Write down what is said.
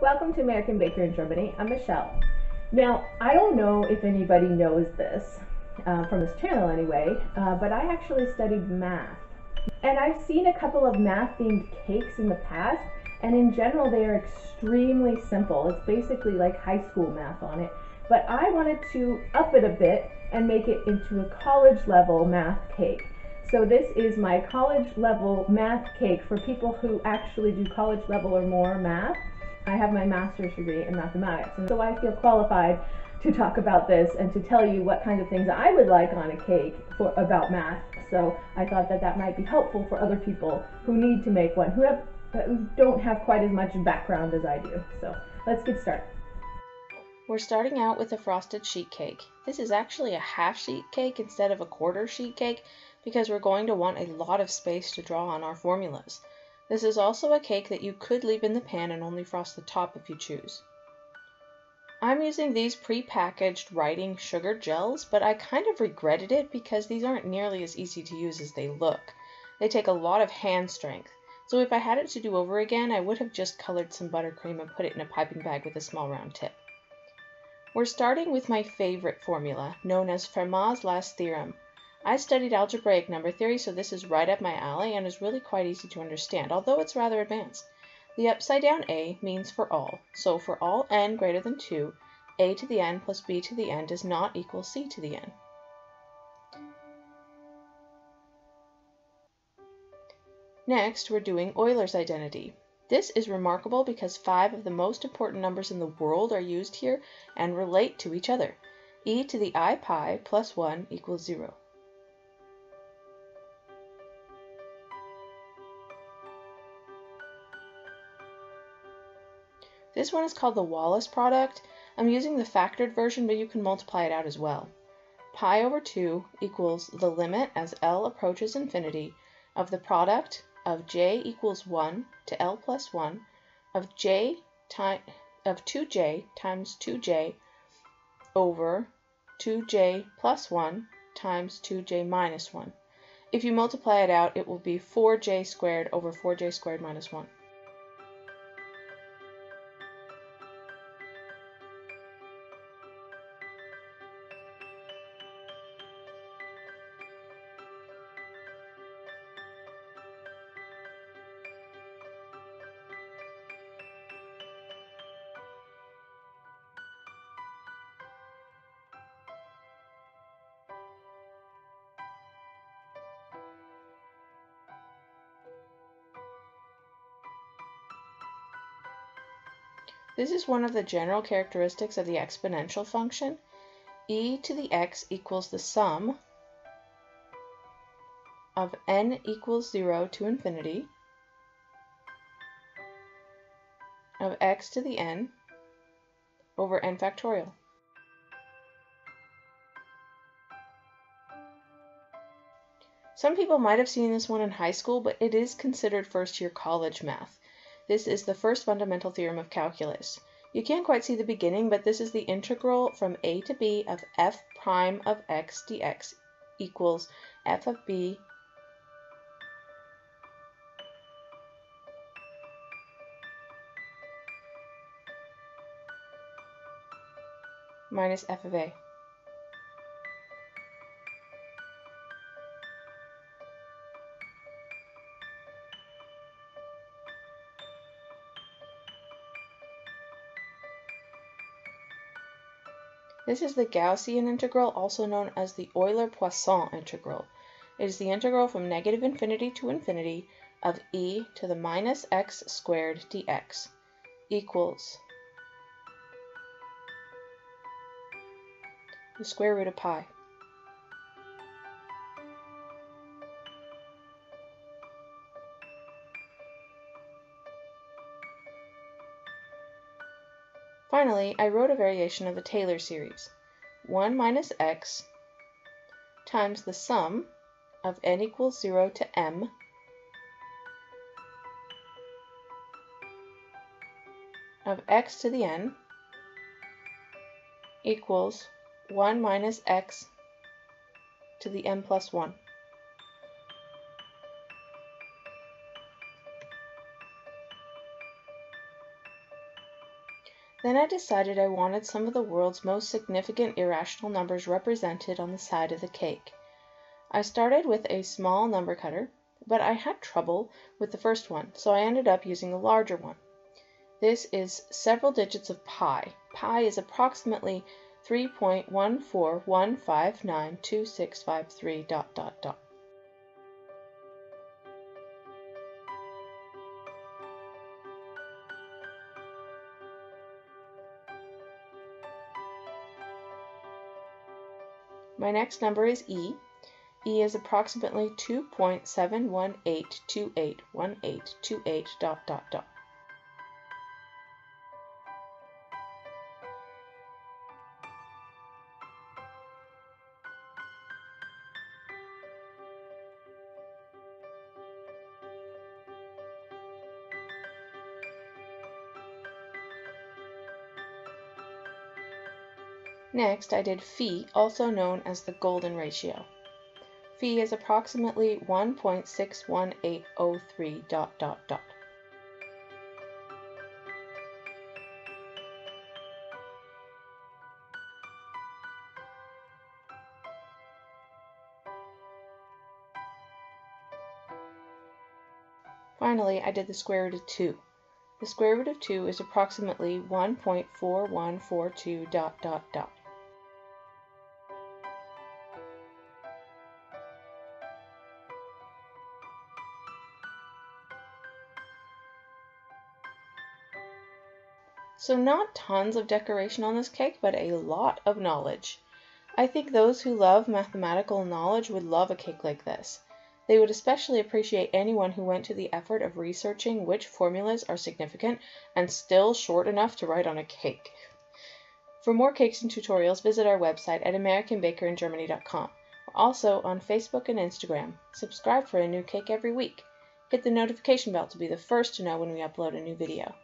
welcome to American Baker in Germany. I'm Michelle. Now, I don't know if anybody knows this, uh, from this channel anyway, uh, but I actually studied math. And I've seen a couple of math themed cakes in the past, and in general they are extremely simple. It's basically like high school math on it. But I wanted to up it a bit and make it into a college level math cake. So this is my college level math cake for people who actually do college level or more math. I have my master's degree in mathematics, and so I feel qualified to talk about this and to tell you what kind of things I would like on a cake for about math. So I thought that that might be helpful for other people who need to make one, who have who don't have quite as much background as I do. So let's get started. We're starting out with a frosted sheet cake. This is actually a half sheet cake instead of a quarter sheet cake because we're going to want a lot of space to draw on our formulas. This is also a cake that you could leave in the pan and only frost the top if you choose. I'm using these pre-packaged writing sugar gels, but I kind of regretted it because these aren't nearly as easy to use as they look. They take a lot of hand strength, so if I had it to do over again, I would have just colored some buttercream and put it in a piping bag with a small round tip. We're starting with my favorite formula, known as Fermat's last theorem. I studied algebraic number theory, so this is right up my alley and is really quite easy to understand, although it's rather advanced. The upside down a means for all, so for all n greater than 2, a to the n plus b to the n does not equal c to the n. Next, we're doing Euler's identity. This is remarkable because five of the most important numbers in the world are used here and relate to each other. e to the i pi plus 1 equals 0. This one is called the Wallis product. I'm using the factored version, but you can multiply it out as well. Pi over 2 equals the limit as L approaches infinity of the product of j equals 1 to L plus 1 of j of 2j times 2j over 2j plus 1 times 2j minus 1. If you multiply it out, it will be 4j squared over 4j squared minus 1. This is one of the general characteristics of the exponential function. e to the x equals the sum of n equals 0 to infinity of x to the n over n factorial. Some people might have seen this one in high school, but it is considered first year college math. This is the first fundamental theorem of calculus. You can't quite see the beginning, but this is the integral from a to b of f prime of x dx equals f of b minus f of a. This is the Gaussian integral, also known as the Euler-Poisson integral. It is the integral from negative infinity to infinity of e to the minus x squared dx equals the square root of pi. Finally, I wrote a variation of the Taylor series, 1 minus x times the sum of n equals 0 to m of x to the n equals 1 minus x to the n plus 1. Then I decided I wanted some of the world's most significant irrational numbers represented on the side of the cake. I started with a small number cutter, but I had trouble with the first one, so I ended up using a larger one. This is several digits of pi. Pi is approximately 3.141592653 dot dot dot. My next number is E. E is approximately 2.718281828 dot dot dot. Next I did phi, also known as the golden ratio. Phi is approximately 1.61803 dot dot dot. Finally, I did the square root of 2. The square root of 2 is approximately 1.4142 dot dot dot. So not tons of decoration on this cake, but a lot of knowledge. I think those who love mathematical knowledge would love a cake like this. They would especially appreciate anyone who went to the effort of researching which formulas are significant and still short enough to write on a cake. For more cakes and tutorials, visit our website at AmericanBakerInGermany.com. We're also on Facebook and Instagram. Subscribe for a new cake every week. Hit the notification bell to be the first to know when we upload a new video.